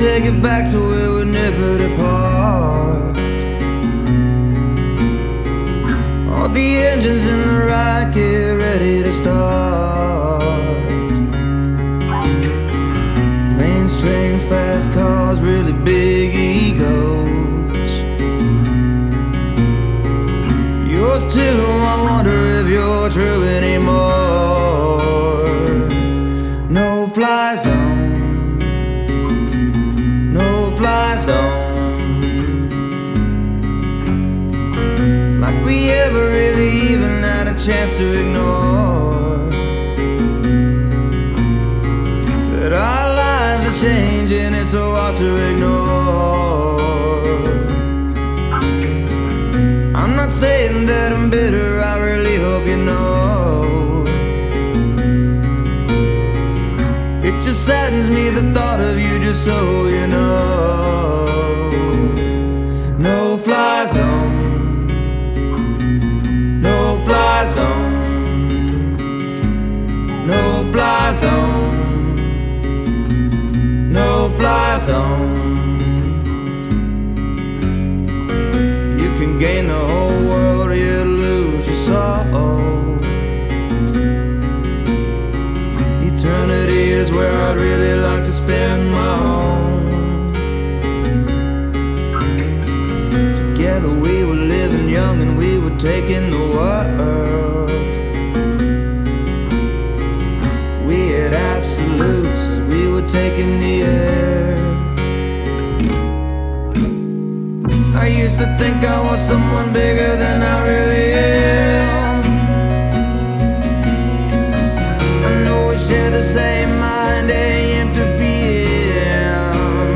take it back to where we never depart. All the engines in the ride get ready to start. Planes, trains, fast cars, really big egos. Yours too, chance to ignore. That our lives are changing, it's so hard to ignore. I'm not saying that I'm bitter, I really hope you know. It just saddens me the thought of you, just so you know. Zone. You can gain the whole world or you lose your soul. Eternity is where I'd really like to spend my own. Together we were living young and we were taking the world. Taking the air. I used to think I was someone bigger than I really am I know we share the same mind, AM to PM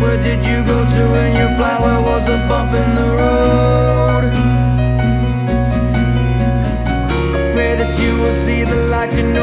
Where did you go to when your flower was a bump in the road? I pray that you will see the light you know